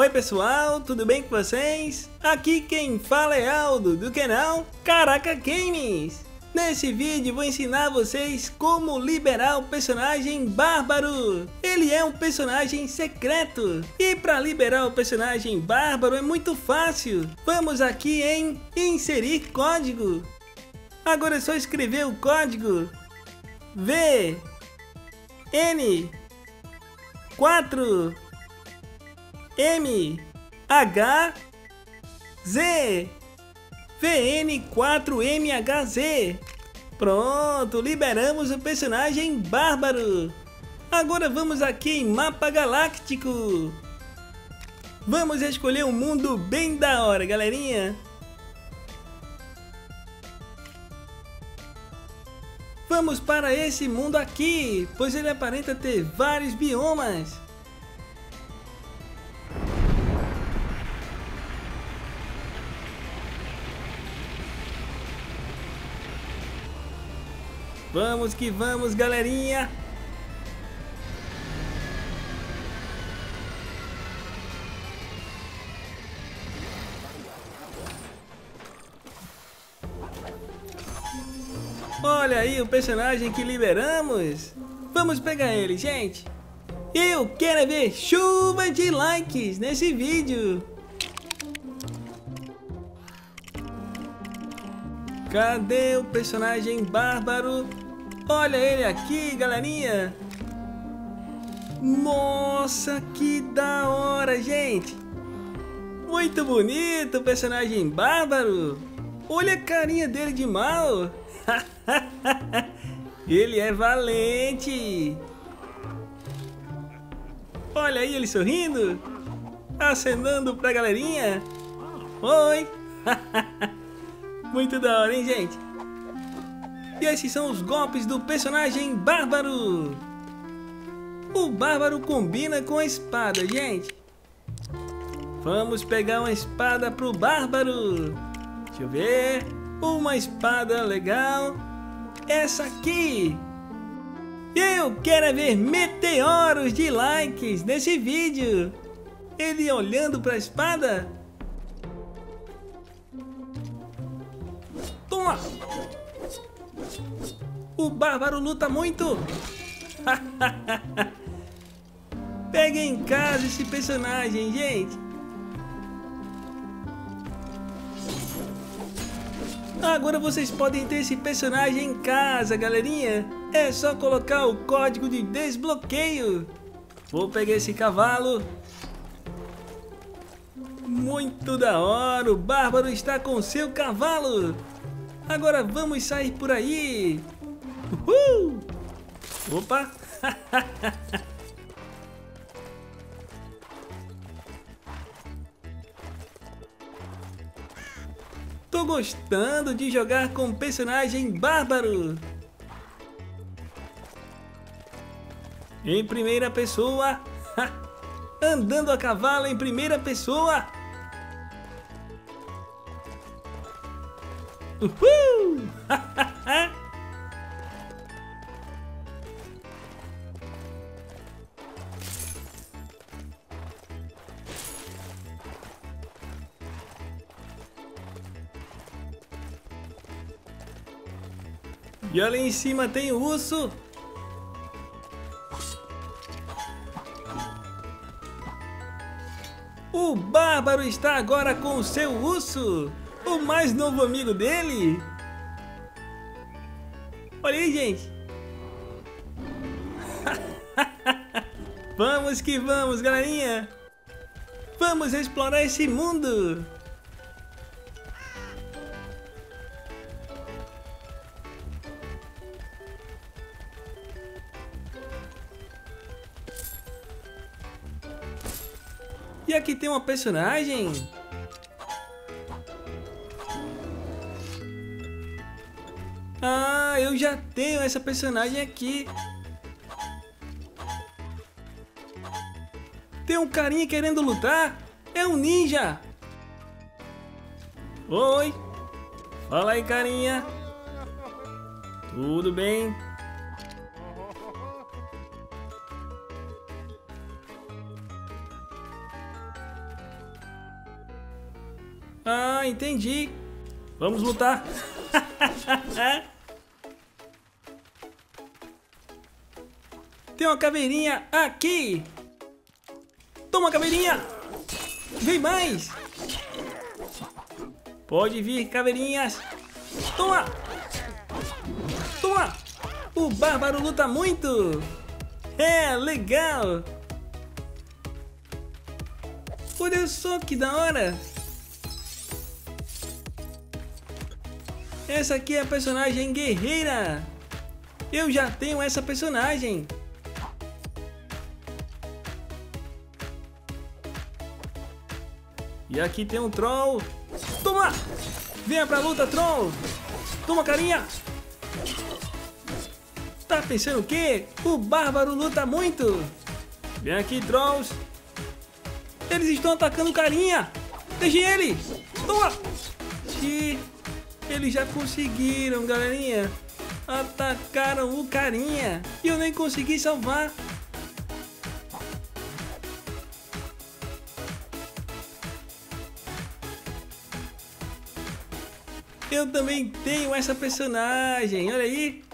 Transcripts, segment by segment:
Oi pessoal, tudo bem com vocês? Aqui quem fala é Aldo do canal Caraca Games. Nesse vídeo vou ensinar vocês como liberar o personagem Bárbaro. Ele é um personagem secreto. E para liberar o personagem Bárbaro é muito fácil. Vamos aqui em inserir código. Agora é só escrever o código V N 4 M H Z VN4MHZ. Pronto, liberamos o personagem Bárbaro. Agora vamos aqui em Mapa Galáctico. Vamos escolher um mundo bem da hora, galerinha. Vamos para esse mundo aqui, pois ele aparenta ter vários biomas. Vamos que vamos, galerinha! Olha aí o personagem que liberamos! Vamos pegar ele, gente! Eu quero ver chuva de likes nesse vídeo! Cadê o personagem bárbaro? Olha ele aqui, galerinha! Nossa, que da hora, gente! Muito bonito personagem bárbaro! Olha a carinha dele de mal! ele é valente! Olha aí ele sorrindo! Acenando pra galerinha! Oi! Muito da hora, hein, gente? E esses são os golpes do personagem Bárbaro. O Bárbaro combina com a espada, gente. Vamos pegar uma espada pro Bárbaro. Deixa eu ver. Uma espada legal. Essa aqui. Eu quero ver meteoros de likes nesse vídeo. Ele olhando para a espada Toma! O bárbaro luta muito! Peguem em casa esse personagem, gente! Agora vocês podem ter esse personagem em casa, galerinha! É só colocar o código de desbloqueio! Vou pegar esse cavalo. Muito da hora! O Bárbaro está com seu cavalo! Agora vamos sair por aí! Uhul! Opa! Tô gostando de jogar com personagem bárbaro! Em primeira pessoa! Andando a cavalo em primeira pessoa! Uhul! Ali em cima tem o urso. O Bárbaro está agora com o seu urso o mais novo amigo dele. Olha aí, gente. vamos que vamos, galerinha. Vamos explorar esse mundo. E aqui tem uma personagem Ah, eu já tenho essa personagem aqui. Tem um carinha querendo lutar? É um ninja! Oi! Fala aí, carinha! Tudo bem? Entendi. Vamos lutar. Tem uma caveirinha aqui. Toma, caveirinha. Vem mais. Pode vir, caveirinhas. Toma. Toma. O bárbaro luta muito. É, legal. Olha só que da hora. Essa aqui é a personagem guerreira. Eu já tenho essa personagem. E aqui tem um troll. Toma! Venha pra luta, troll! Toma, carinha! Tá pensando o quê? O bárbaro luta muito! Vem aqui, trolls! Eles estão atacando carinha! Deixem ele! Toma! E eles já conseguiram, galerinha! Atacaram o carinha! E eu nem consegui salvar! Eu também tenho essa personagem, olha aí.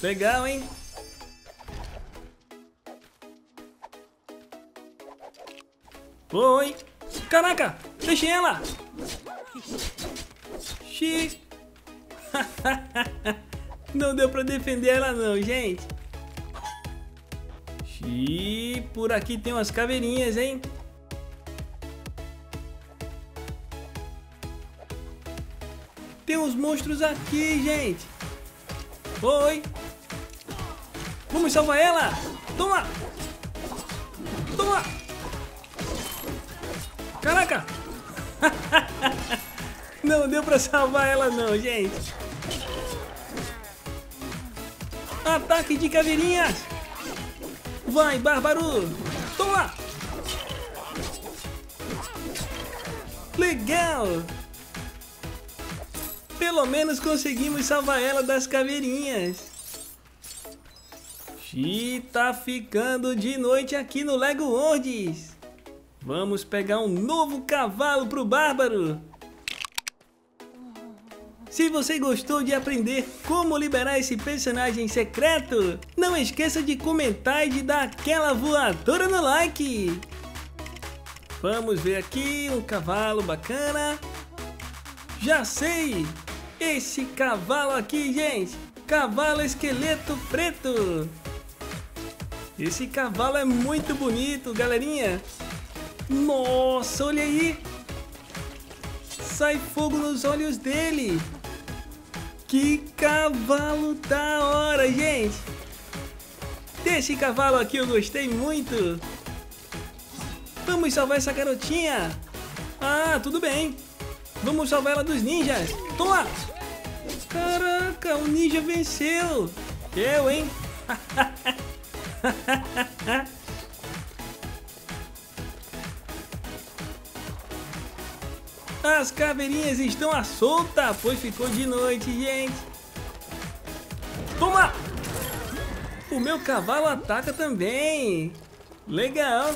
Legal, hein? Oi! Caraca! Deixem ela! Xi! não deu pra defender ela não, gente. Xi! Por aqui tem umas caveirinhas, hein? Tem uns monstros aqui, gente. Oi. Vamos salvar ela. Toma. Toma. Caraca. não deu pra salvar ela não, gente. Ataque de caveirinhas. Vai, bárbaro. Toma. Legal. Pelo menos conseguimos salvar ela das caveirinhas. E tá ficando de noite aqui no Lego Worlds. Vamos pegar um novo cavalo pro Bárbaro. Se você gostou de aprender como liberar esse personagem secreto, não esqueça de comentar e de dar aquela voadora no like. Vamos ver aqui um cavalo bacana. Já sei! Esse cavalo aqui, gente, cavalo esqueleto preto. Esse cavalo é muito bonito, galerinha. Nossa, olha aí. Sai fogo nos olhos dele. Que cavalo da hora, gente. Desse cavalo aqui eu gostei muito. Vamos salvar essa garotinha. Ah, tudo bem. Vamos salvar ela dos ninjas. Toma! Caraca, o ninja venceu! Eu, hein? As caveirinhas estão à solta, pois ficou de noite, gente. Toma! O meu cavalo ataca também. Legal.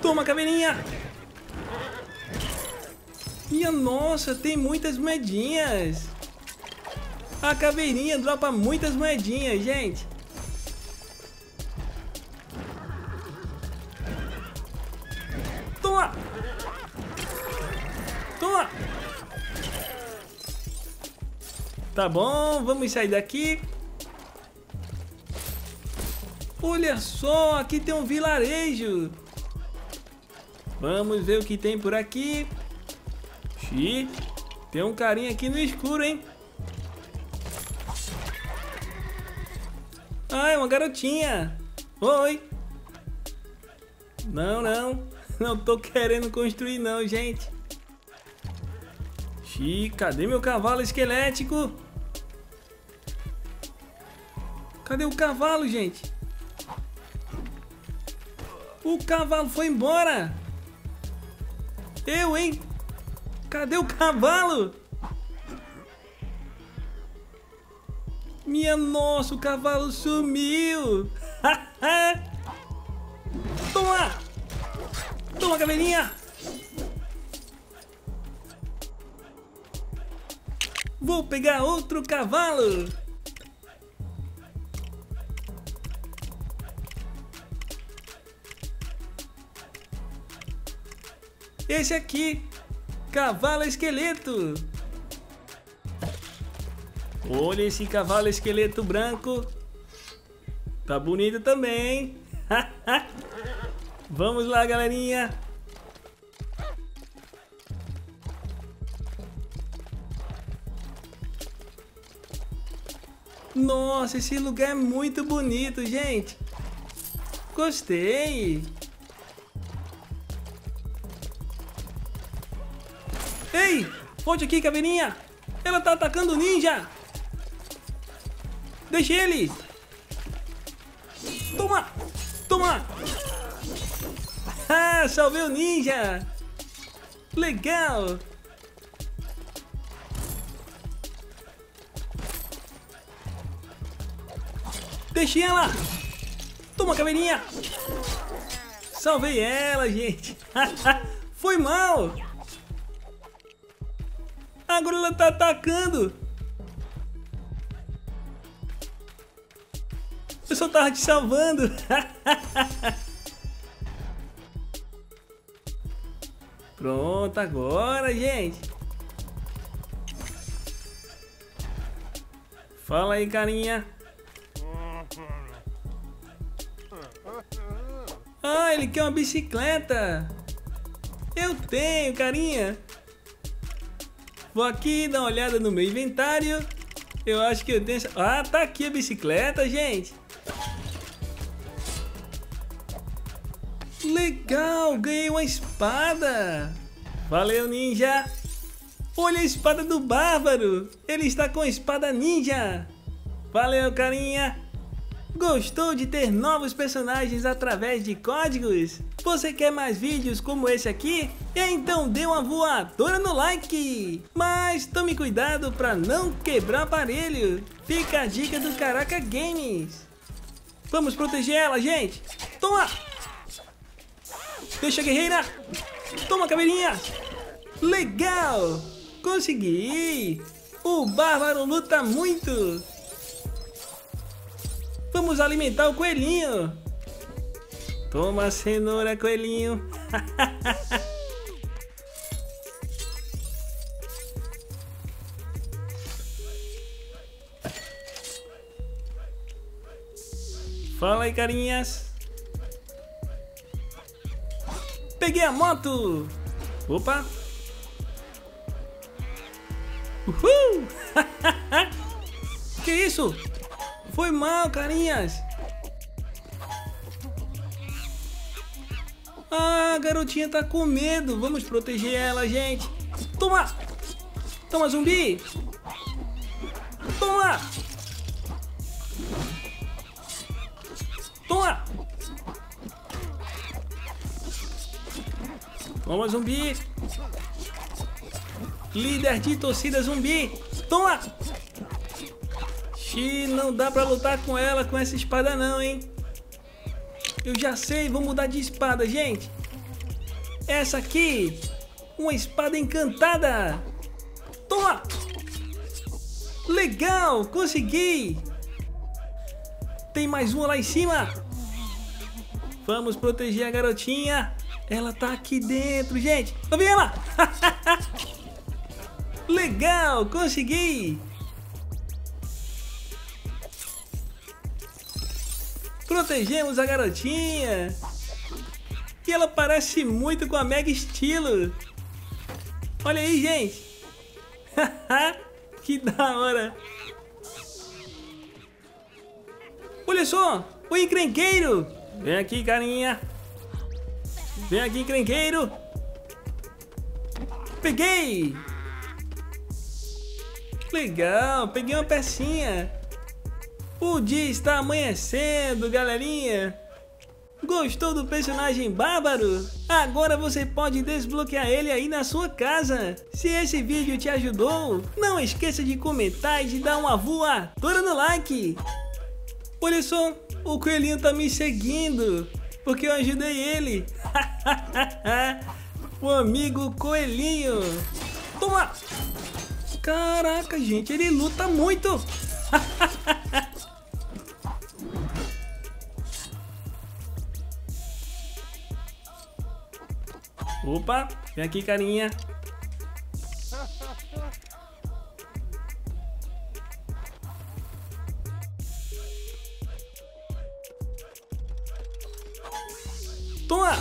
Toma, caveirinha! Minha nossa, tem muitas moedinhas. A caveirinha dropa muitas moedinhas, gente. Tá bom, vamos sair daqui. Olha só, aqui tem um vilarejo. Vamos ver o que tem por aqui. Xiii, tem um carinha aqui no escuro, hein? Ah, é uma garotinha. Oi. Não, não. Não tô querendo construir não, gente. Xiii, cadê meu cavalo esquelético? Cadê o cavalo, gente? O cavalo foi embora. Eu, hein? Cadê o cavalo? Minha nossa, o cavalo sumiu! Toma! Toma, caveirinha! Vou pegar outro cavalo! Esse aqui, cavalo esqueleto. Olha esse cavalo esqueleto branco. Tá bonito também. Vamos lá, galerinha. Nossa, esse lugar é muito bonito, gente. Gostei. Volte aqui, caveirinha. Ela tá atacando o ninja. Deixa ele. Toma, toma. Ah, salvei o ninja. Legal. Deixe ela. Toma, caveirinha. Salvei ela, gente. Foi mal. Agora ela tá atacando. Eu só tava te salvando. Pronto, agora, gente. Fala aí, carinha. Ah, ele quer uma bicicleta. Eu tenho, carinha. Vou aqui dar uma olhada no meu inventário. Eu acho que eu tenho... Ah, tá aqui a bicicleta, gente. Legal, ganhei uma espada. Valeu, ninja. Olha a espada do bárbaro. Ele está com a espada ninja. Valeu, carinha. Gostou de ter novos personagens através de códigos? Você quer mais vídeos como esse aqui? Então dê uma voadora no like! Mas tome cuidado para não quebrar aparelho! Fica a dica do Caraca Games! Vamos proteger ela, gente! Toma! Deixa guerreira! Toma, caveirinha! Legal! Consegui! O bárbaro luta muito! Vamos alimentar o coelhinho. Toma cenoura, coelhinho. Fala aí, carinhas. Peguei a moto. Opa. Uhul. que isso? Foi mal, carinhas. Ah, a garotinha tá com medo. Vamos proteger ela, gente. Toma! Toma, zumbi! Toma! Toma! Toma, zumbi! Líder de torcida zumbi! Toma! Ixi, não dá pra lutar com ela com essa espada não, hein? Eu já sei, vou mudar de espada, gente. Essa aqui, uma espada encantada. Toma! Legal, consegui! Tem mais uma lá em cima. Vamos proteger a garotinha. Ela tá aqui dentro, gente. Tá vendo ela? Legal, consegui! Protegemos a garotinha. E ela parece muito com a Mega Estilo. Olha aí, gente. que da hora. Olha só, o encrenqueiro. Vem aqui, carinha. Vem aqui, encrenqueiro. Peguei. Legal, peguei uma pecinha. O dia está amanhecendo, galerinha! Gostou do personagem bárbaro? Agora você pode desbloquear ele aí na sua casa. Se esse vídeo te ajudou, não esqueça de comentar e de dar uma voadora no like. Olha só, o coelhinho tá me seguindo. porque eu ajudei ele. o amigo coelhinho. Toma! Caraca, gente, ele luta muito. Opa, vem aqui, carinha. Toma!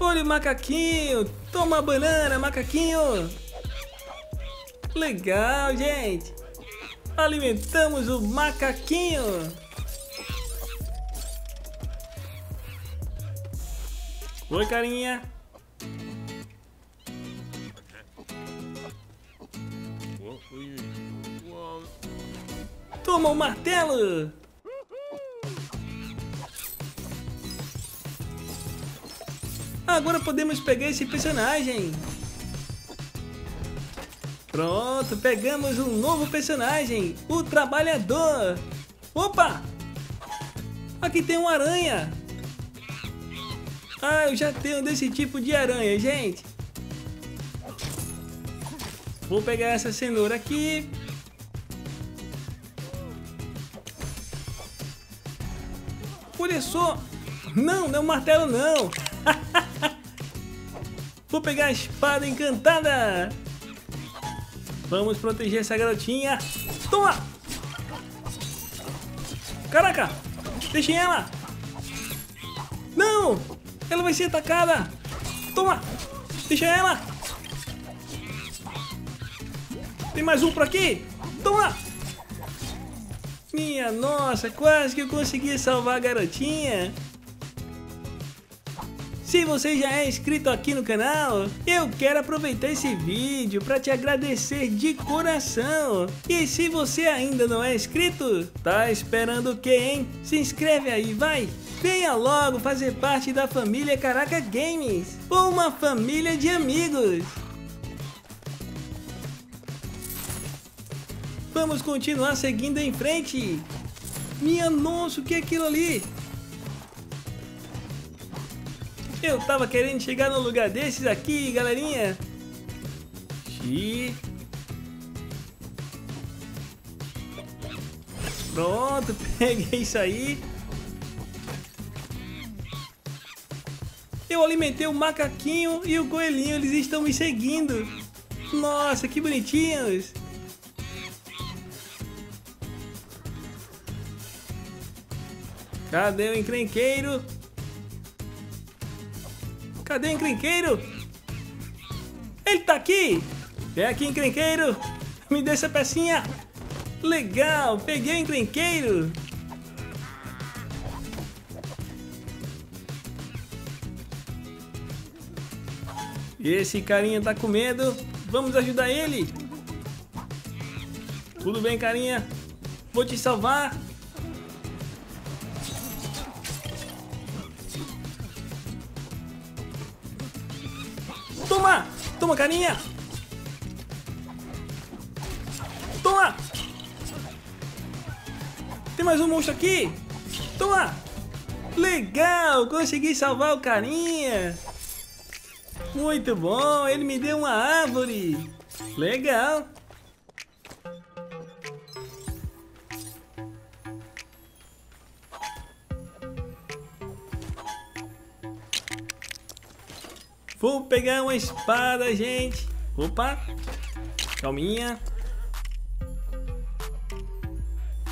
Olha macaquinho! Toma banana, macaquinho! Legal, gente! Alimentamos o macaquinho! Oi, carinha! Toma o martelo! Agora podemos pegar esse personagem. Pronto, pegamos um novo personagem, o Trabalhador. Opa! Aqui tem uma aranha. Ah, eu já tenho desse tipo de aranha, gente. Vou pegar essa cenoura aqui. Olha só. Não, não é um martelo não. Vou pegar a espada encantada. Vamos proteger essa garotinha. Toma! Caraca! Deixem ela! Não! Ela vai ser atacada! Toma! Deixa ela! Tem mais um por aqui! Toma! Minha nossa, quase que eu consegui salvar a garotinha! Se você já é inscrito aqui no canal, eu quero aproveitar esse vídeo para te agradecer de coração. E se você ainda não é inscrito, tá esperando o que, hein? Se inscreve aí, vai! Venha logo fazer parte da família Caraca Games, uma família de amigos. Vamos continuar seguindo em frente. Minha nossa, o que é aquilo ali? Eu tava querendo chegar num lugar desses aqui, galerinha. Pronto, peguei isso aí. Eu alimentei o macaquinho e o coelhinho, eles estão me seguindo. Nossa, que bonitinhos. Cadê o encrenqueiro? Cadê o encrenqueiro? Ele tá aqui! Vem aqui, encrenqueiro! Me dê essa pecinha! Legal! Peguei o encrenqueiro! Esse carinha tá com medo. Vamos ajudar ele. Tudo bem, carinha? Vou te salvar. Toma! Toma, carinha! Toma! Tem mais um monstro aqui! Toma! Legal! Consegui salvar o carinha! Muito bom! Ele me deu uma árvore! Legal! Vou pegar uma espada, gente. Opa. Calminha.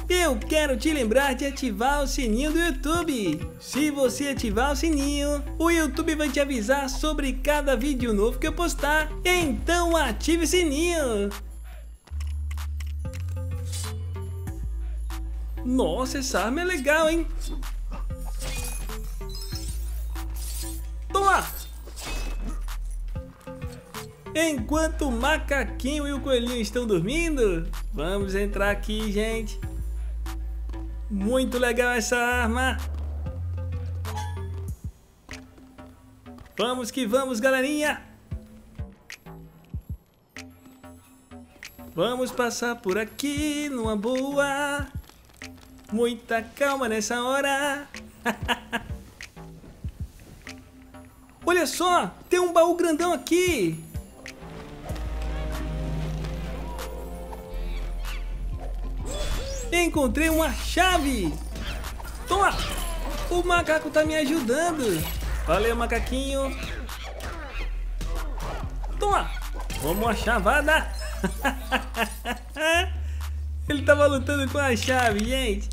Eu quero te lembrar de ativar o sininho do YouTube. Se você ativar o sininho, o YouTube vai te avisar sobre cada vídeo novo que eu postar. Então ative o sininho. Nossa, essa arma é legal, hein? Toma! Enquanto o macaquinho e o coelhinho estão dormindo, vamos entrar aqui, gente. Muito legal essa arma. Vamos que vamos, galerinha. Vamos passar por aqui numa boa. Muita calma nessa hora. Olha só, tem um baú grandão aqui. Encontrei uma chave. Toma! O macaco tá me ajudando. Valeu, macaquinho. Toma! Vamos uma chavada. Ele tava lutando com a chave, gente.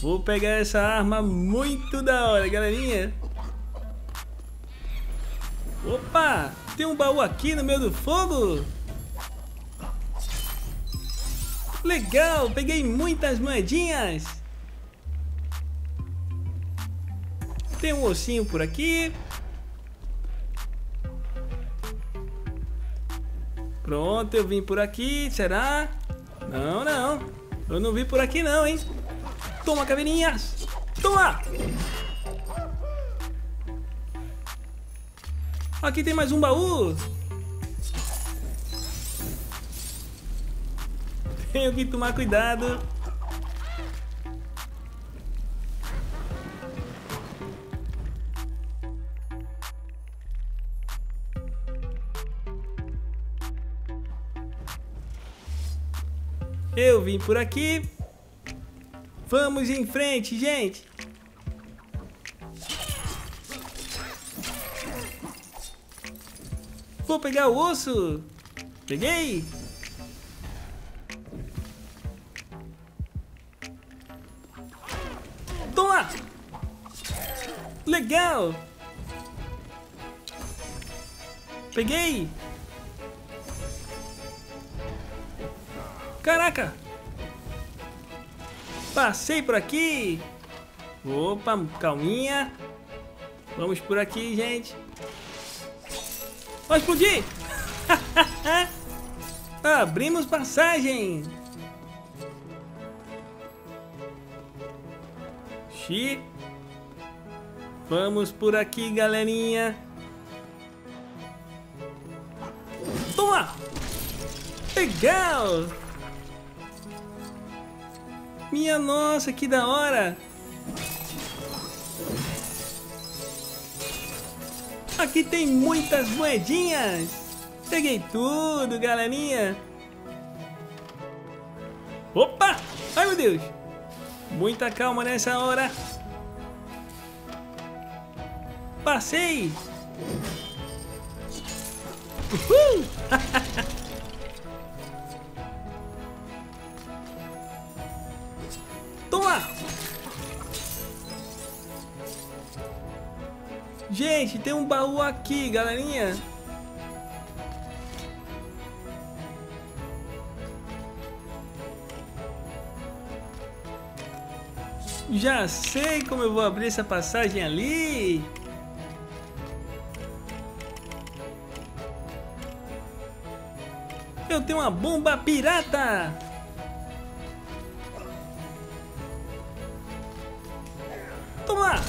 Vou pegar essa arma muito da hora, galerinha. Opa! Tem um baú aqui no meio do fogo. Legal! Peguei muitas moedinhas. Tem um ossinho por aqui. Pronto, eu vim por aqui, será? Não, não. Eu não vim por aqui não, hein? Toma, caveirinhas! Toma! Aqui tem mais um baú. Tenho que tomar cuidado. Eu vim por aqui. Vamos em frente, gente. Vou pegar o osso. Peguei. Legal! Peguei! Caraca! Passei por aqui! Opa, calminha! Vamos por aqui, gente! Vai explodir! Abrimos passagem! Xi. Vamos por aqui, galerinha! Toma! Legal! Minha nossa, que da hora! Aqui tem muitas moedinhas! Peguei tudo, galerinha! Opa! Ai, meu Deus! Muita calma nessa hora! Passei! Uhul! Toma! Gente, tem um baú aqui, galerinha. Já sei como eu vou abrir essa passagem ali. Eu tenho uma bomba pirata. Toma!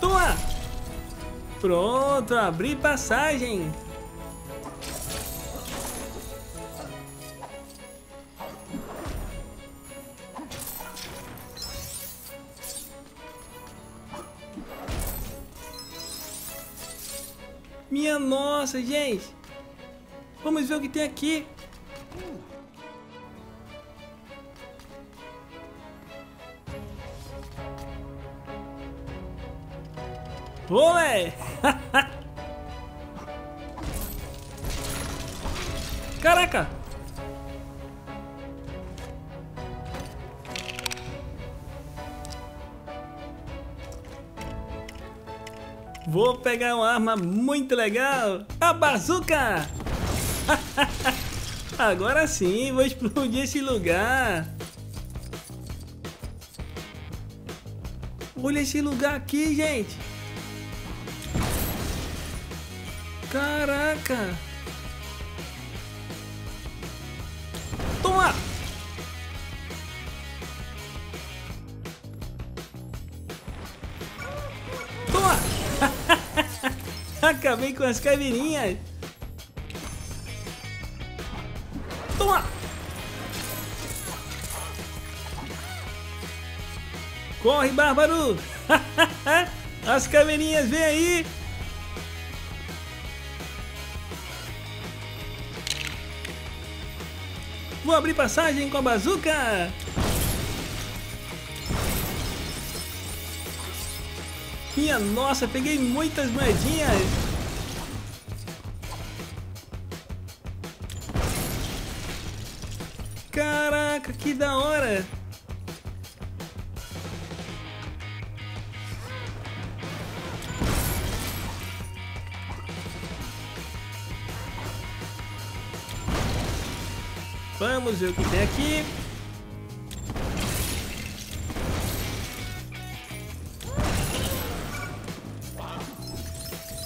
Toma! Pronto, abri passagem. Nossa, gente! Vamos ver o que tem aqui. Olé! Caraca! Vou pegar uma arma muito legal, a bazuca! Agora sim, vou explodir esse lugar. Olha esse lugar aqui, gente. Caraca! com as caveirinhas. Toma! Corre, Bárbaro! as caveirinhas, vem aí! Vou abrir passagem com a bazuca! Minha nossa, peguei muitas moedinhas! Que da hora! Vamos ver o que tem aqui.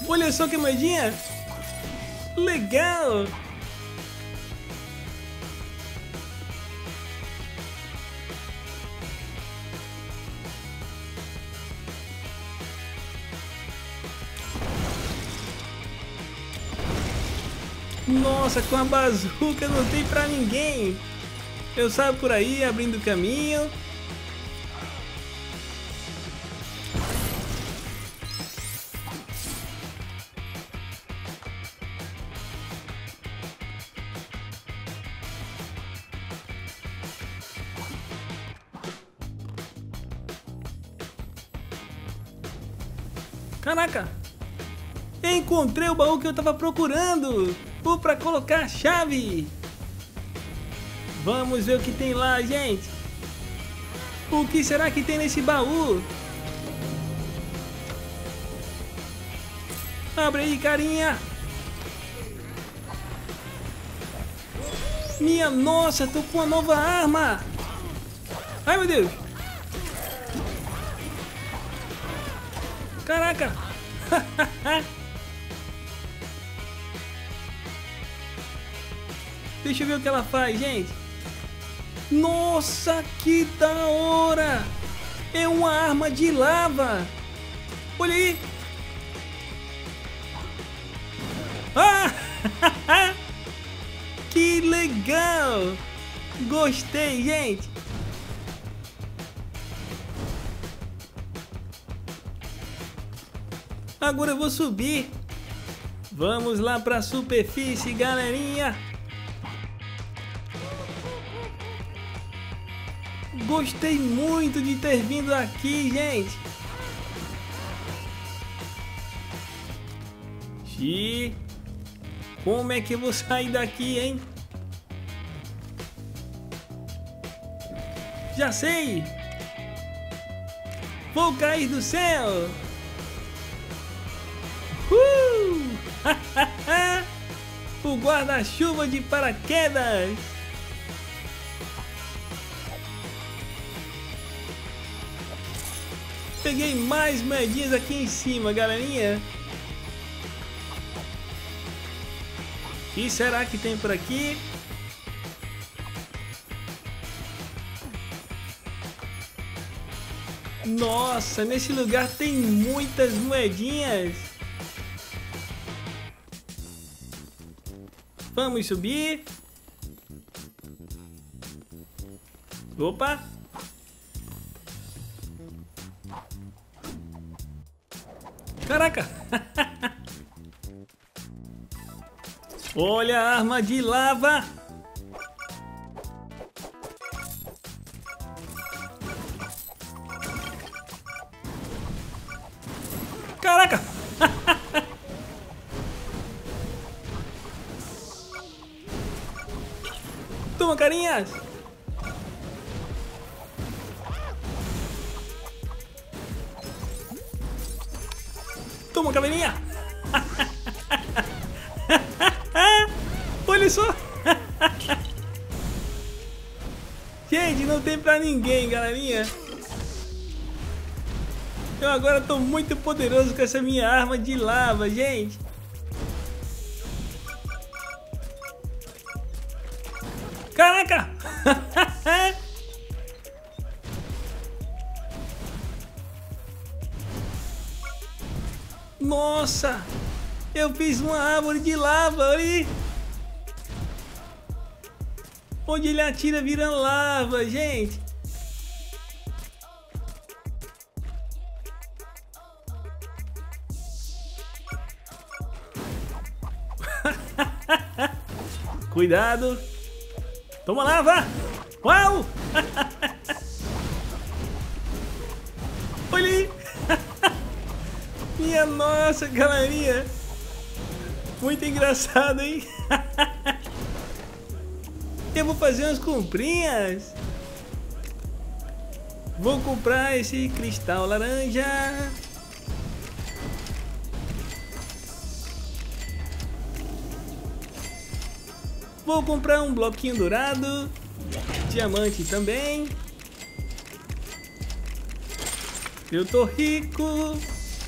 Olha só que moedinha! Legal! Nossa, com a bazuca não tem pra ninguém. Eu saio por aí abrindo caminho. Caraca! Encontrei o baú que eu tava procurando! Pra colocar a chave! Vamos ver o que tem lá, gente! O que será que tem nesse baú? Abre aí, carinha! Minha nossa, tô com uma nova arma! Ai, meu Deus! Caraca! Deixa eu ver o que ela faz, gente. Nossa, que da hora! É uma arma de lava! Olha aí! Ah! que legal! Gostei, gente! Agora eu vou subir. Vamos lá para a superfície, galerinha. Gostei muito de ter vindo aqui, gente. Xi, como é que eu vou sair daqui, hein? Já sei! Vou cair do céu! Uh! o guarda-chuva de paraquedas! Peguei mais moedinhas aqui em cima, galerinha. Que será que tem por aqui? Nossa, nesse lugar tem muitas moedinhas. Vamos subir. Opa! Caraca! Olha a arma de lava! Ninguém, galerinha. Eu agora tô muito poderoso com essa minha arma de lava, gente. Caraca! Nossa! Eu fiz uma árvore de lava ali! Onde ele atira vira lava, gente! Cuidado. Toma lá, vá. Uau! Olha aí. Minha nossa, galerinha. Muito engraçado, hein? Eu vou fazer umas comprinhas. Vou comprar esse cristal laranja. Vou comprar um bloquinho dourado. Diamante também. Eu tô rico.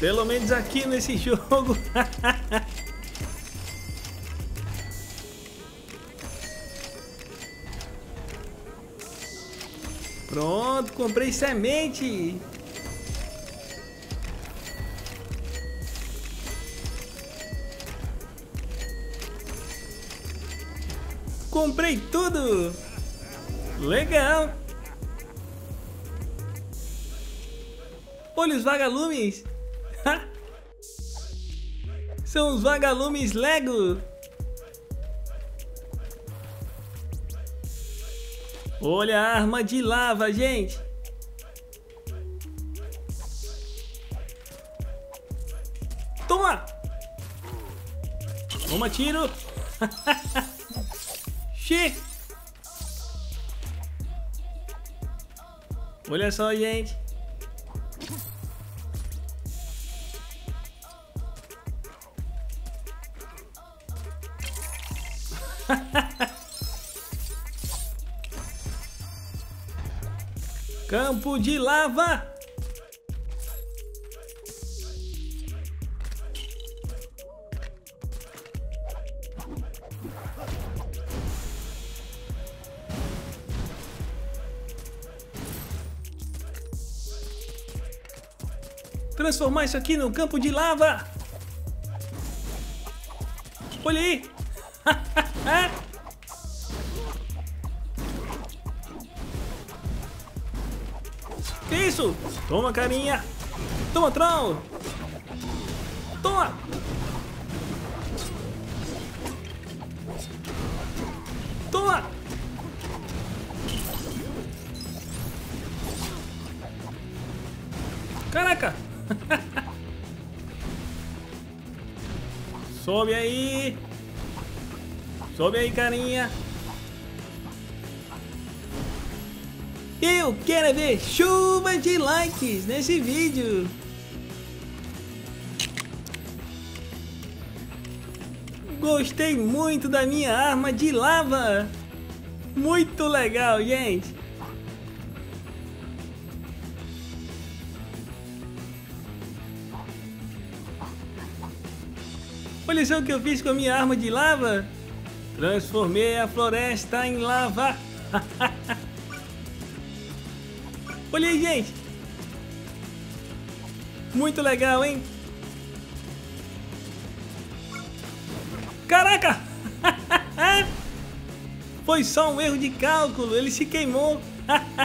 Pelo menos aqui nesse jogo. Pronto, comprei semente. Comprei tudo. Legal. Olha os vagalumes. São os vagalumes Lego. Olha a arma de lava, gente. Toma! Toma tiro. Xê. Olha só, gente. Campo de lava! Transformar isso aqui no campo de lava! Olha aí! Que isso? Toma, carinha. Toma, Troll. Sobe aí. Sobe aí, carinha. Eu quero ver chuva de likes nesse vídeo. Gostei muito da minha arma de lava. Muito legal, gente. Olha só o que eu fiz com a minha arma de lava. Transformei a floresta em lava. Olha aí, gente. Muito legal, hein? Caraca! Foi só um erro de cálculo, ele se queimou.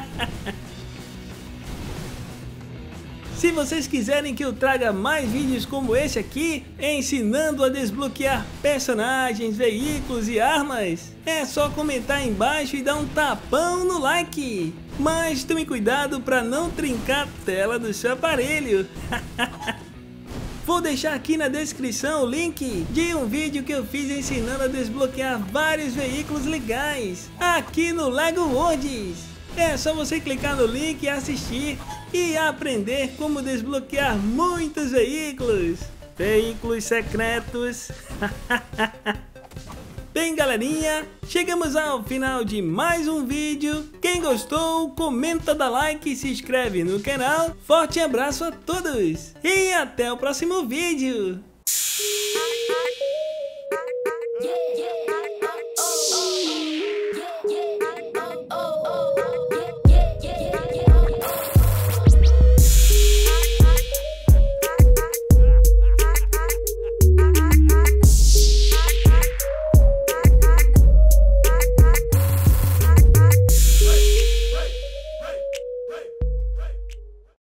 vocês quiserem que eu traga mais vídeos como esse aqui, ensinando a desbloquear personagens, veículos e armas, é só comentar aí embaixo e dar um tapão no like. Mas tome cuidado para não trincar a tela do seu aparelho. Vou deixar aqui na descrição o link de um vídeo que eu fiz ensinando a desbloquear vários veículos legais aqui no LEGO Worlds. É só você clicar no link e assistir e aprender como desbloquear muitos veículos. Veículos secretos. Bem, galerinha, chegamos ao final de mais um vídeo. Quem gostou, comenta, dá like e se inscreve no canal. Forte abraço a todos e até o próximo vídeo. Yeah, yeah. oh.